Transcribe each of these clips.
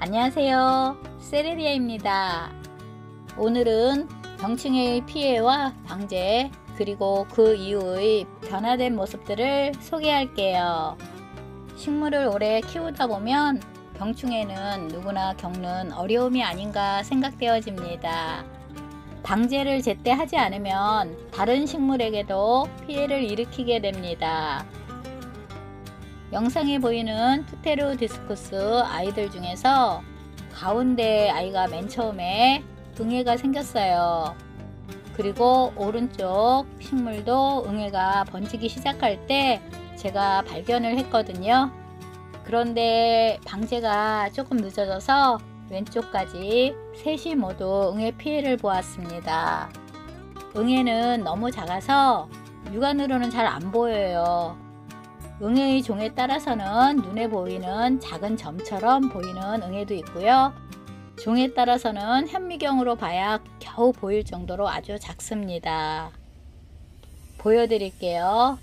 안녕하세요. 세레리아입니다. 오늘은 병충해의 피해와 방제 그리고 그 이후의 변화된 모습들을 소개할게요. 식물을 오래 키우다 보면 병충해는 누구나 겪는 어려움이 아닌가 생각되어집니다. 방제를 제때 하지 않으면 다른 식물에게도 피해를 일으키게 됩니다. 영상에 보이는 투테르 디스쿠스 아이들 중에서 가운데 아이가 맨 처음에 응애가 생겼어요. 그리고 오른쪽 식물도 응애가 번지기 시작할 때 제가 발견을 했거든요. 그런데 방제가 조금 늦어져서 왼쪽까지 셋이 모두 응애 피해를 보았습니다. 응애는 너무 작아서 육안으로는 잘 안 보여요. 응애의 종에 따라서는 눈에 보이는 작은 점처럼 보이는 응애도 있고요. 종에 따라서는 현미경으로 봐야 겨우 보일 정도로 아주 작습니다. 보여드릴게요.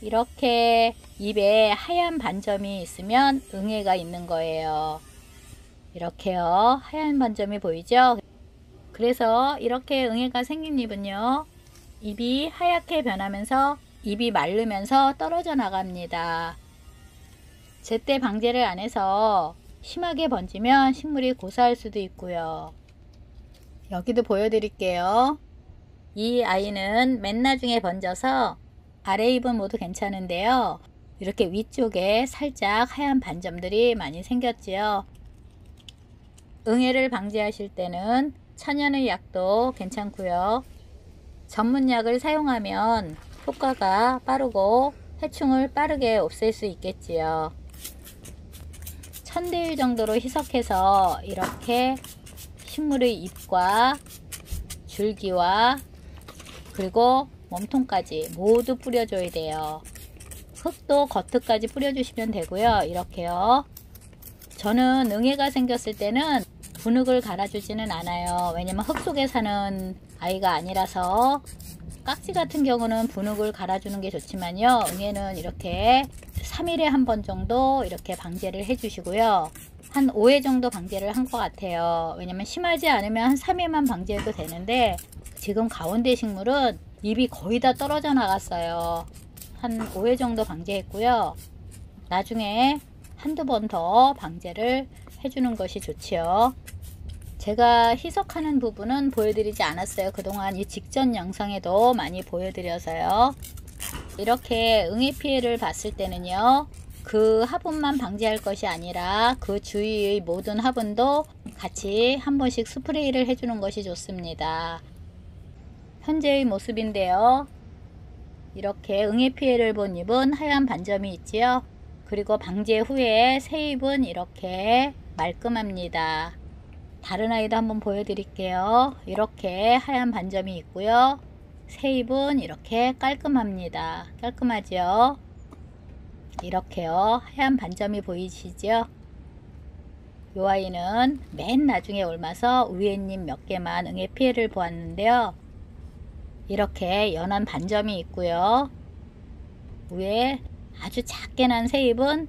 이렇게 입에 하얀 반점이 있으면 응애가 있는 거예요. 이렇게요. 하얀 반점이 보이죠? 그래서 이렇게 응애가 생긴 입은요. 입이 하얗게 변하면서 입이 마르면서 떨어져 나갑니다. 제때 방제를 안 해서 심하게 번지면 식물이 고사할 수도 있고요. 여기도 보여드릴게요. 이 아이는 맨 나중에 번져서 아래 잎은 모두 괜찮은데요. 이렇게 위쪽에 살짝 하얀 반점들이 많이 생겼지요. 응애를 방지하실 때는 천연의 약도 괜찮고요. 전문약을 사용하면 효과가 빠르고 해충을 빠르게 없앨 수 있겠지요. 천대일 정도로 희석해서 이렇게 식물의 잎과 줄기와 그리고 몸통까지 모두 뿌려줘야 돼요. 흙도 겉까지 뿌려주시면 되고요. 이렇게요. 저는 응애가 생겼을 때는 분흙을 갈아주지는 않아요. 왜냐면 흙 속에 사는 아이가 아니라서 깍지 같은 경우는 분흙을 갈아주는 게 좋지만요. 응애는 이렇게 3일에 한 번 정도 이렇게 방제를 해주시고요. 한 5회 정도 방제를 한 것 같아요. 왜냐면 심하지 않으면 한 3회만 방제해도 되는데 지금 가운데 식물은 잎이 거의 다 떨어져 나갔어요. 한 5회 정도 방제했고요. 나중에 한두 번 더 방제를 해주는 것이 좋지요. 제가 희석하는 부분은 보여드리지 않았어요. 그동안 이 직전 영상에도 많이 보여드려서요. 이렇게 응애 피해를 봤을 때는요. 그 화분만 방지할 것이 아니라 그 주위의 모든 화분도 같이 한 번씩 스프레이를 해주는 것이 좋습니다. 현재의 모습인데요. 이렇게 응애 피해를 본 잎은 하얀 반점이 있지요. 그리고 방제 후에 새 잎은 이렇게 말끔합니다. 다른 아이도 한번 보여드릴게요. 이렇게 하얀 반점이 있고요. 새 잎은 이렇게 깔끔합니다. 깔끔하죠? 이렇게요. 하얀 반점이 보이시죠? 이 아이는 맨 나중에 옮아서 위에 잎몇 개만 응애 피해를 보았는데요. 이렇게 연한 반점이 있고요. 위에 아주 작게 난새 잎은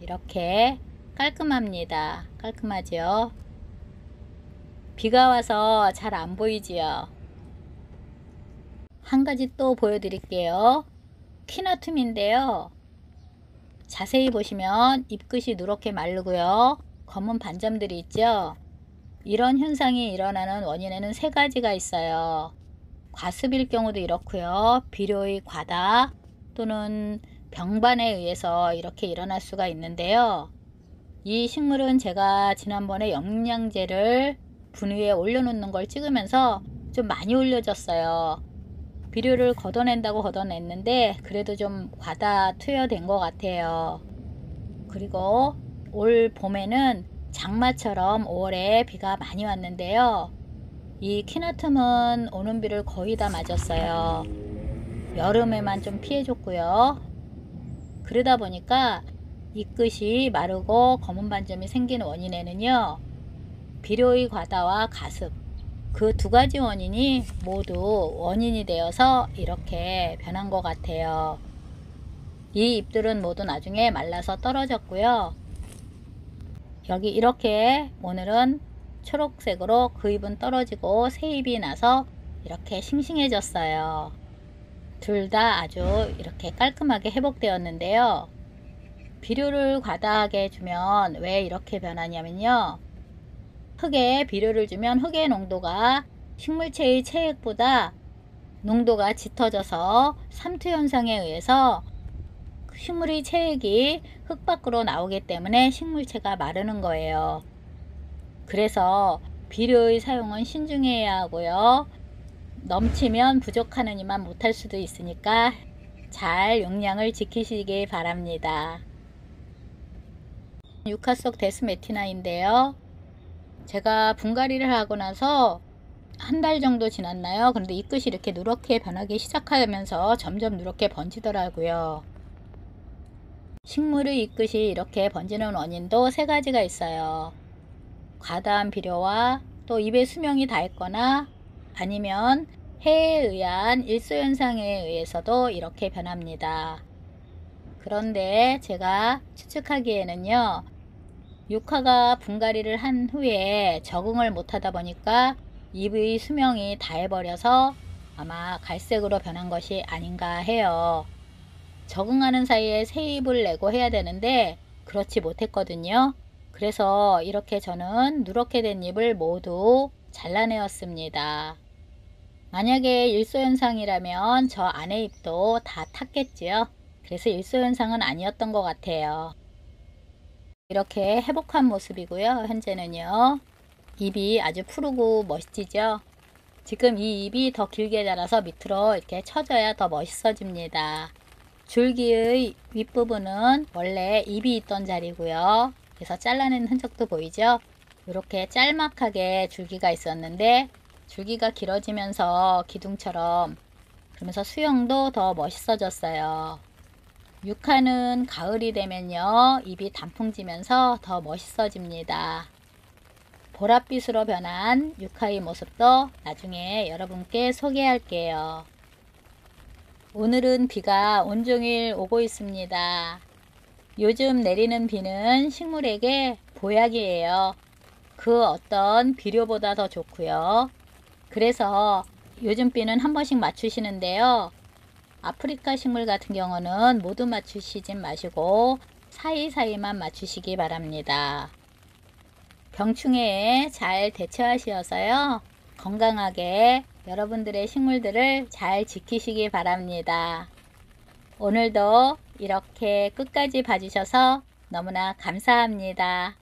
이렇게 깔끔합니다. 깔끔하죠? 비가 와서 잘 안 보이지요? 한 가지 또 보여드릴게요. 키나툼인데요. 자세히 보시면 잎끝이 누렇게 마르고요. 검은 반점들이 있죠? 이런 현상이 일어나는 원인에는 세 가지가 있어요. 과습일 경우도 이렇고요. 비료의 과다 또는 병반에 의해서 이렇게 일어날 수가 있는데요. 이 식물은 제가 지난번에 영양제를 분 위에 올려놓는 걸 찍으면서 좀 많이 올려졌어요. 비료를 걷어낸다고 걷어냈는데 그래도 좀 과다 투여된 것 같아요. 그리고 올 봄에는 장마처럼 5월에 비가 많이 왔는데요. 이 키나툼은 오는 비를 거의 다 맞았어요. 여름에만 좀 피해줬고요. 그러다 보니까 이 끝이 마르고 검은 반점이 생기는 원인에는요. 비료의 과다와 가습 그 두 가지 원인이 모두 원인이 되어서 이렇게 변한 것 같아요. 이 잎들은 모두 나중에 말라서 떨어졌고요. 여기 이렇게 오늘은 초록색으로 그 잎은 떨어지고 새 잎이 나서 이렇게 싱싱해졌어요. 둘 다 아주 이렇게 깔끔하게 회복되었는데요. 비료를 과다하게 주면 왜 이렇게 변하냐면요. 흙에 비료를 주면 흙의 농도가 식물체의 체액보다 농도가 짙어져서 삼투 현상에 의해서 식물의 체액이 흙 밖으로 나오기 때문에 식물체가 마르는 거예요. 그래서 비료의 사용은 신중해야 하고요. 넘치면 부족하느니만 못할 수도 있으니까 잘 용량을 지키시기 바랍니다. 유카속 데스메티나인데요. 제가 분갈이를 하고 나서 한 달 정도 지났나요? 그런데 이 끝이 이렇게 누렇게 변하기 시작하면서 점점 누렇게 번지더라고요. 식물의 잎끝이 이렇게 번지는 원인도 세 가지가 있어요. 과다한 비료와 또 잎의 수명이 닳거나 아니면 해에 의한 일소현상에 의해서도 이렇게 변합니다. 그런데 제가 추측하기에는요. 육화가 분갈이를 한 후에 적응을 못하다 보니까 잎의 수명이 다해버려서 아마 갈색으로 변한 것이 아닌가 해요. 적응하는 사이에 새 잎을 내고 해야 되는데 그렇지 못했거든요. 그래서 이렇게 저는 누렇게 된 잎을 모두 잘라내었습니다. 만약에 일소현상이라면 저 안에 잎도 다 탔겠지요. 그래서 일소현상은 아니었던 것 같아요. 이렇게 회복한 모습이고요. 현재는요. 잎이 아주 푸르고 멋지죠. 지금 이 잎이 더 길게 자라서 밑으로 이렇게 쳐져야 더 멋있어집니다. 줄기의 윗부분은 원래 잎이 있던 자리고요. 그래서 잘라낸 흔적도 보이죠? 이렇게 짤막하게 줄기가 있었는데 줄기가 길어지면서 기둥처럼 그러면서 수영도 더 멋있어졌어요. 육화는 가을이 되면요. 잎이 단풍지면서 더 멋있어집니다. 보랏빛으로 변한 육화의 모습도 나중에 여러분께 소개할게요. 오늘은 비가 온종일 오고 있습니다. 요즘 내리는 비는 식물에게 보약이에요. 그 어떤 비료보다 더 좋고요. 그래서 요즘 비는 한 번씩 맞추시는데요. 아프리카 식물 같은 경우는 모두 맞추시진 마시고 사이사이만 맞추시기 바랍니다. 병충해에 잘 대처하시어서요. 건강하게 여러분들의 식물들을 잘 지키시기 바랍니다. 오늘도 이렇게 끝까지 봐주셔서 너무나 감사합니다.